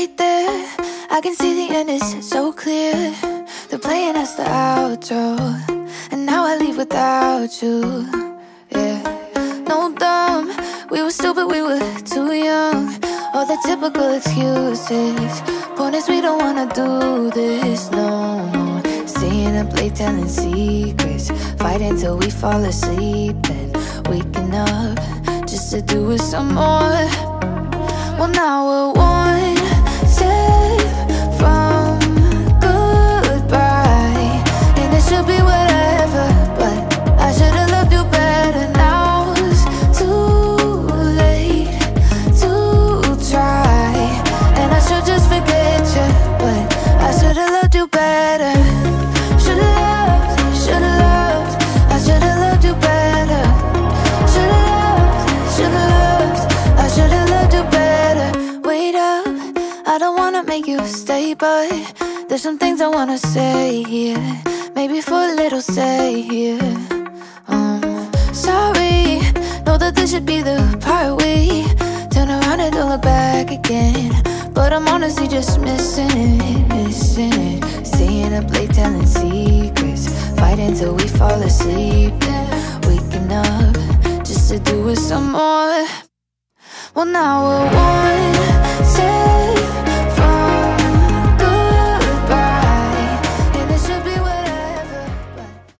right there. I can see the end is so clear. They're playing us the outro, and now I leave without you. Yeah, no dumb. We were stupid, we were too young. All the typical excuses. Point is, we don't wanna do this no more. Staying up late, telling secrets. Fighting till we fall asleep, then waking up just to do it some more. Should be whatever. But I should've loved you better. Now it's too late to try, and I should just forget you. But I should've loved you better. Should've loved, should've loved. I should've loved you better. Should've loved, should've loved. I should've loved you better. Wait up, I don't wanna make you stay, but there's some things I wanna say here. Maybe for a little say here. Um, sorry, know that this should be the part we turn around and don't look back again. But I'm honestly just missing it, missing it. Staying up late telling secrets, fighting till we fall asleep, then waking up just to do it some more. Well, now we're one